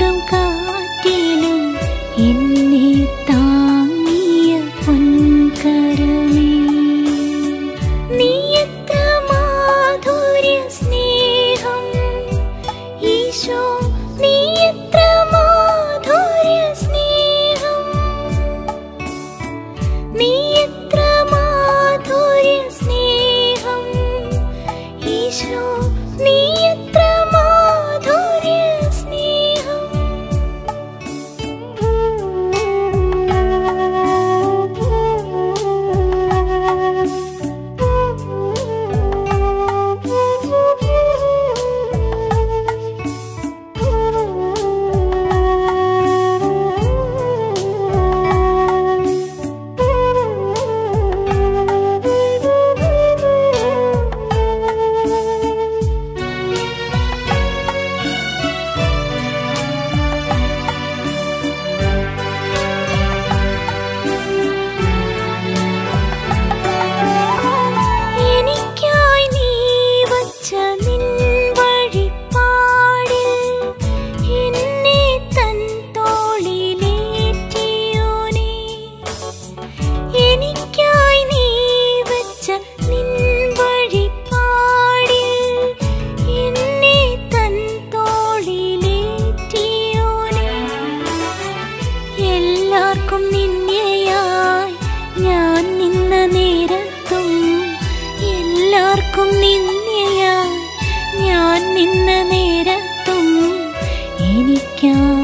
Ahora എല്ലാവർക്കും നിന്നെയാ. ഞാൻ നിന്ന നേരത്തും എനിക്കായി